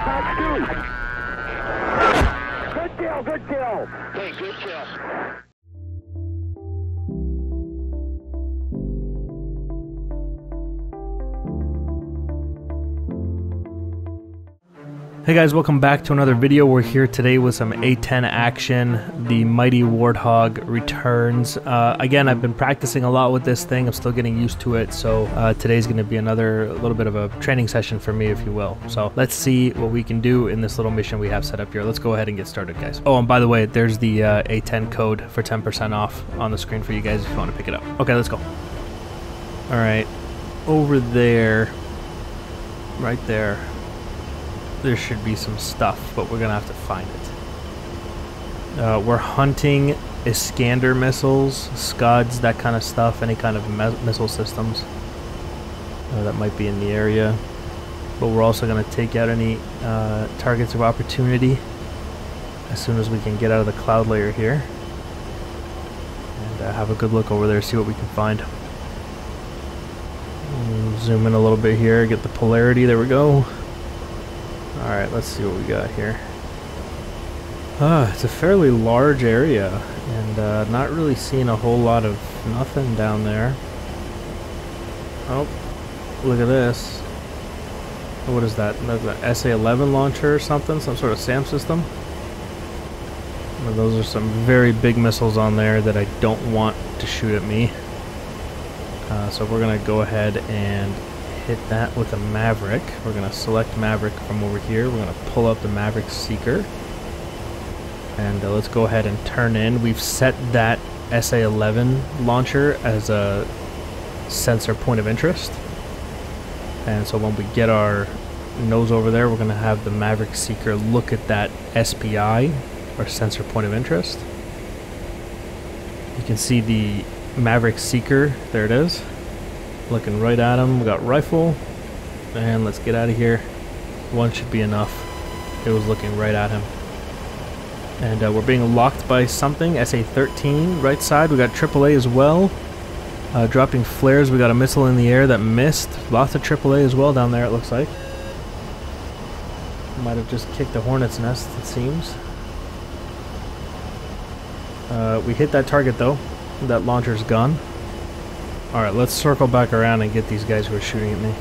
Fox 2. Good kill, good kill. Hey, good kill. Hey guys, welcome back to another video. We're here today with some A10 action. The Mighty Warthog returns. Uh, again, I've been practicing a lot with this thing. I'm still getting used to it. So uh, today's going to be another little bit of a training session for me, if you will. So let's see what we can do in this little mission we have set up here. Let's go ahead and get started, guys. Oh, and by the way, there's the uh, A10 code for 10% off on the screen for you guys if you want to pick it up. Okay, let's go. All right, over there, right there there should be some stuff, but we're gonna have to find it. Uh, we're hunting Iskander missiles, Scuds, that kind of stuff, any kind of missile systems uh, that might be in the area. But we're also gonna take out any uh, targets of opportunity as soon as we can get out of the cloud layer here. And uh, have a good look over there, see what we can find. Zoom in a little bit here, get the polarity, there we go. Alright, let's see what we got here. Uh, it's a fairly large area, and uh, not really seeing a whole lot of nothing down there. Oh, look at this. What is that? An SA-11 launcher or something? Some sort of SAM system? Well, those are some very big missiles on there that I don't want to shoot at me. Uh, so we're going to go ahead and hit that with a Maverick. We're going to select Maverick from over here. We're going to pull up the Maverick Seeker. And uh, let's go ahead and turn in. We've set that SA-11 launcher as a sensor point of interest. And so when we get our nose over there, we're going to have the Maverick Seeker look at that SPI, or sensor point of interest. You can see the Maverick Seeker, there it is looking right at him. We got rifle, and let's get out of here. One should be enough. It was looking right at him. And uh, we're being locked by something. SA-13, right side. We got AAA as well. Uh, dropping flares. We got a missile in the air that missed. Lots of AAA as well down there, it looks like. Might have just kicked a hornet's nest, it seems. Uh, we hit that target, though. That launcher's gone. Alright, let's circle back around and get these guys who are shooting at me.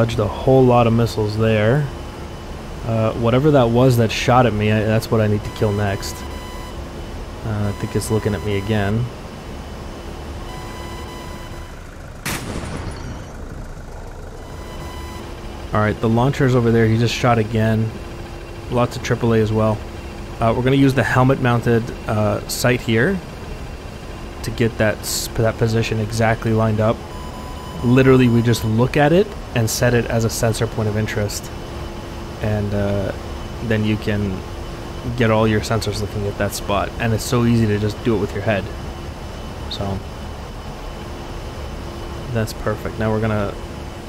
Dodged a whole lot of missiles there. Uh, whatever that was that shot at me, I, that's what I need to kill next. Uh, I think it's looking at me again. Alright, the launcher's over there. He just shot again. Lots of AAA as well. Uh, we're going to use the helmet-mounted uh, sight here to get that, that position exactly lined up. Literally, we just look at it and set it as a sensor point of interest. And uh, then you can get all your sensors looking at that spot. And it's so easy to just do it with your head. So that's perfect. Now we're gonna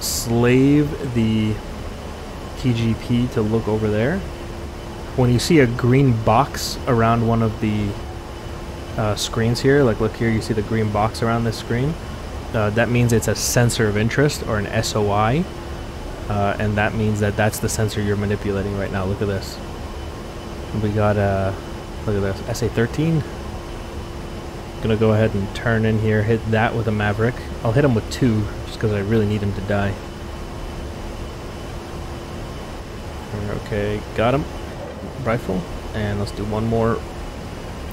slave the TGP to look over there. When you see a green box around one of the uh, screens here, like look here, you see the green box around this screen uh, that means it's a sensor of interest or an SOI. Uh, and that means that that's the sensor you're manipulating right now. Look at this. We got a, look at this, SA-13. Gonna go ahead and turn in here, hit that with a Maverick. I'll hit him with two, just because I really need him to die. Okay, got him. Rifle. And let's do one more.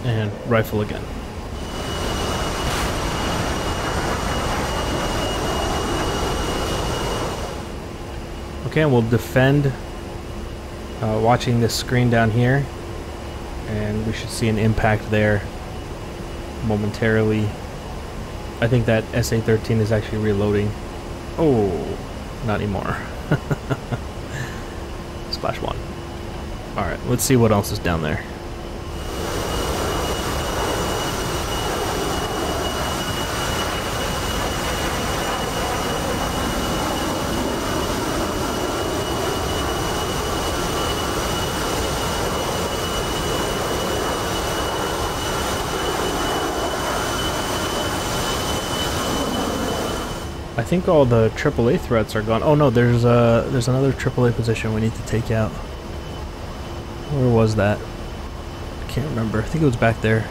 And rifle again. Okay, we'll defend uh, watching this screen down here. And we should see an impact there momentarily. I think that SA-13 is actually reloading. Oh, not anymore. Splash one. Alright, let's see what else is down there. Think all the AAA threats are gone. Oh no, there's uh there's another AAA position we need to take out. Where was that? I can't remember. I think it was back there.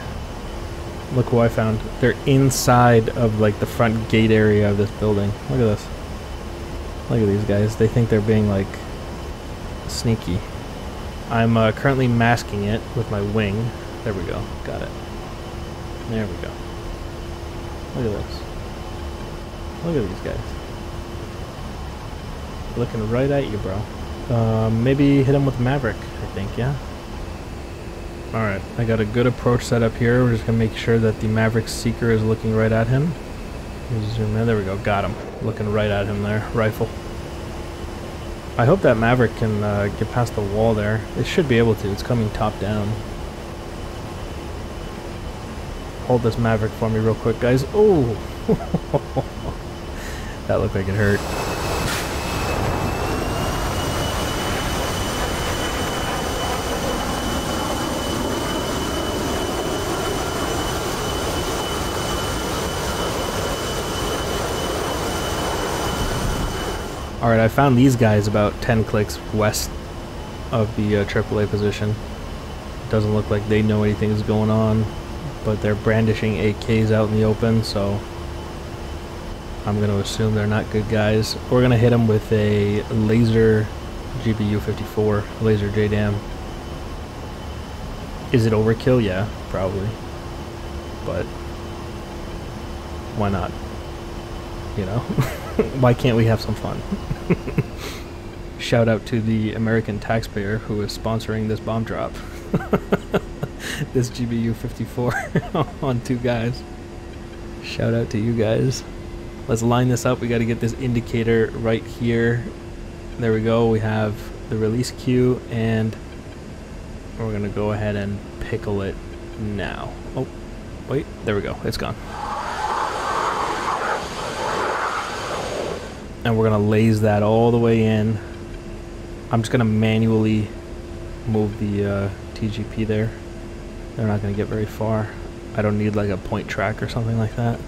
Look who I found. They're inside of like the front gate area of this building. Look at this. Look at these guys. They think they're being like sneaky. I'm uh, currently masking it with my wing. There we go. Got it. There we go. Look at this. Look at these guys. Looking right at you, bro. Um, maybe hit him with Maverick, I think, yeah? Alright, I got a good approach set up here. We're just going to make sure that the Maverick Seeker is looking right at him. Zoom in. There we go. Got him. Looking right at him there. Rifle. I hope that Maverick can uh, get past the wall there. It should be able to. It's coming top down. Hold this Maverick for me real quick, guys. Oh! that looked like it hurt. Alright, I found these guys about 10 clicks west of the uh, AAA position. Doesn't look like they know anything is going on, but they're brandishing AKs out in the open, so I'm going to assume they're not good guys. We're going to hit them with a laser GBU 54, laser JDAM. Is it overkill? Yeah, probably. But why not? You know? why can't we have some fun? Shout out to the American taxpayer who is sponsoring this bomb drop. this GBU 54 on two guys. Shout out to you guys. Let's line this up. We got to get this indicator right here. There we go. We have the release cue and we're going to go ahead and pickle it now. Oh, wait. There we go. It's gone. and we're gonna laze that all the way in. I'm just gonna manually move the uh, TGP there. They're not gonna get very far. I don't need like a point track or something like that.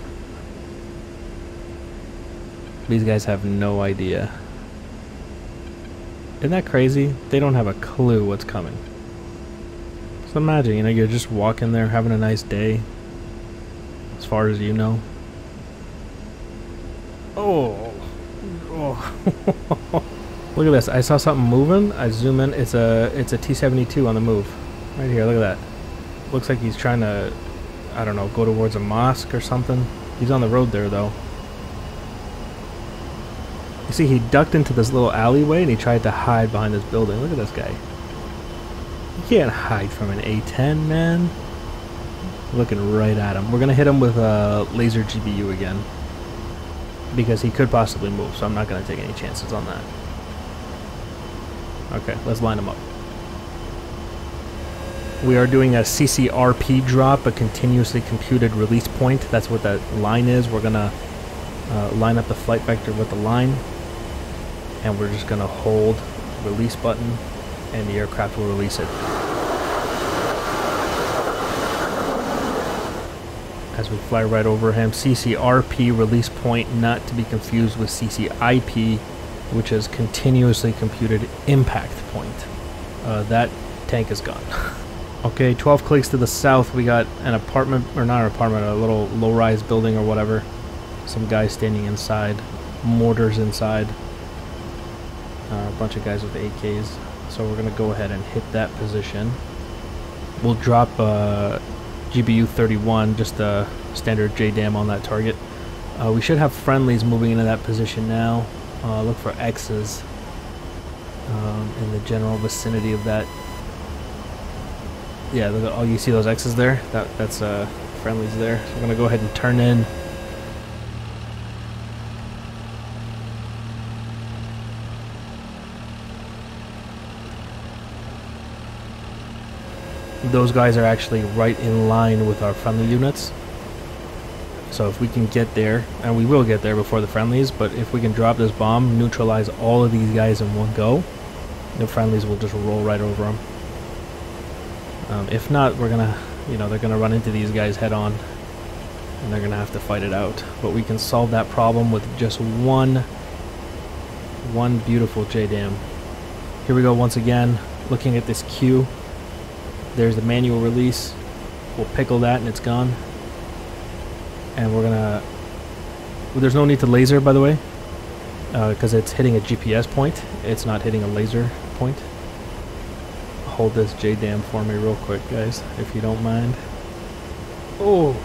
These guys have no idea. Isn't that crazy? They don't have a clue what's coming. So imagine, you know, you're just walking there having a nice day. As far as you know. Oh. Oh. look at this. I saw something moving. I zoom in. It's a it's a T-72 on the move. Right here. Look at that. Looks like he's trying to, I don't know, go towards a mosque or something. He's on the road there, though. You see, he ducked into this little alleyway and he tried to hide behind this building. Look at this guy. You can't hide from an A-10, man. Looking right at him. We're going to hit him with a laser GBU again because he could possibly move, so I'm not going to take any chances on that. Okay, let's line him up. We are doing a CCRP drop, a continuously computed release point. That's what that line is. We're going to uh, line up the flight vector with the line, and we're just going to hold release button, and the aircraft will release it. as we fly right over him. CCRP release point, not to be confused with CCIP, which is continuously computed impact point. Uh, that tank is gone. okay, 12 clicks to the south, we got an apartment, or not an apartment, a little low-rise building or whatever. Some guys standing inside, mortars inside. Uh, a bunch of guys with AKs. So we're going to go ahead and hit that position. We'll drop uh, GBU 31, just a standard JDAM on that target. Uh, we should have friendlies moving into that position now. Uh, look for X's um, in the general vicinity of that. Yeah, oh, you see those X's there? That That's uh, friendlies there. So we're going to go ahead and turn in. Those guys are actually right in line with our friendly units. So if we can get there, and we will get there before the friendlies, but if we can drop this bomb, neutralize all of these guys in one go, the friendlies will just roll right over them. Um, if not, we're gonna, you know, they're gonna run into these guys head on. and they're gonna have to fight it out. But we can solve that problem with just one, one beautiful JDAM. Here we go once again, looking at this cue. There's the manual release. We'll pickle that and it's gone. And we're gonna. Well, there's no need to laser, by the way, because uh, it's hitting a GPS point. It's not hitting a laser point. Hold this JDAM for me real quick, guys, if you don't mind. Oh,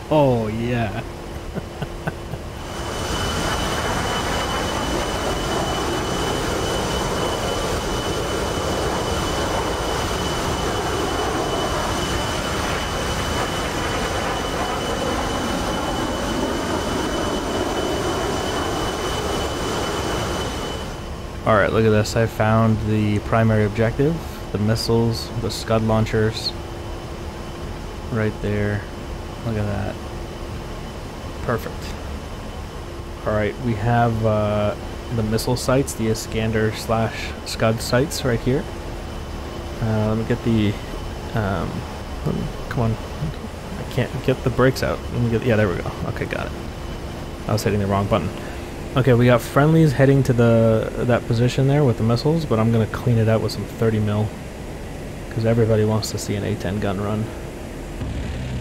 oh yeah. Alright, look at this. I found the primary objective. The missiles, the Scud launchers. Right there. Look at that. Perfect. Alright, we have uh, the missile sites, the Iskander slash Scud sites right here. Uh, let me get the... Um, me, come on. I can't get the brakes out. Let me get... Yeah, there we go. Okay, got it. I was hitting the wrong button. Okay, we got friendlies heading to the that position there with the missiles, but I'm gonna clean it out with some 30 mil because everybody wants to see an A10 gun run.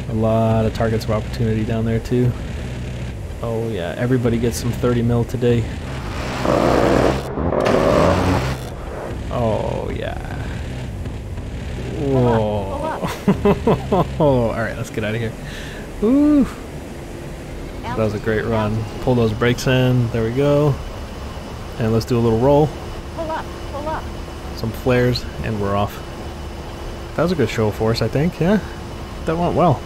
A lot of targets of opportunity down there too. Oh yeah, everybody gets some 30 mil today. Oh yeah. Whoa. All right, let's get out of here. Ooh. That was a great run. Pull those brakes in. There we go. And let's do a little roll. Pull up, pull up. Some flares, and we're off. That was a good show for us, I think. Yeah, that went well.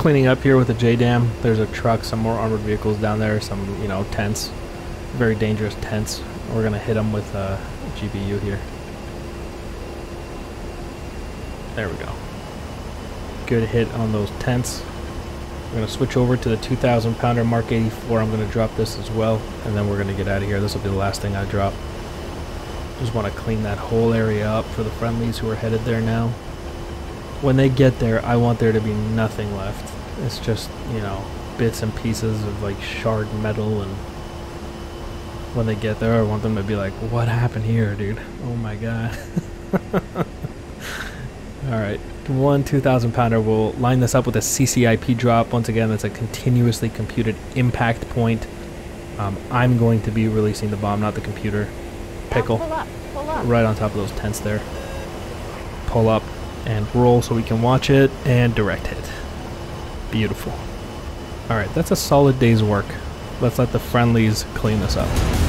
Cleaning up here with the JDAM. There's a truck, some more armored vehicles down there, some, you know, tents. Very dangerous tents. We're going to hit them with uh, a GBU here. There we go. Good hit on those tents. We're going to switch over to the 2,000 pounder Mark 84. I'm going to drop this as well, and then we're going to get out of here. This will be the last thing I drop. Just want to clean that whole area up for the friendlies who are headed there now when they get there, I want there to be nothing left. It's just, you know, bits and pieces of like shard metal and when they get there, I want them to be like, what happened here, dude? Oh my god. Alright, one 2,000 pounder. We'll line this up with a CCIP drop. Once again, that's a continuously computed impact point. Um, I'm going to be releasing the bomb, not the computer. Pickle. Pull up, pull up. Right on top of those tents there. Pull up and roll so we can watch it and direct hit. Beautiful. Alright, that's a solid day's work. Let's let the friendlies clean this up.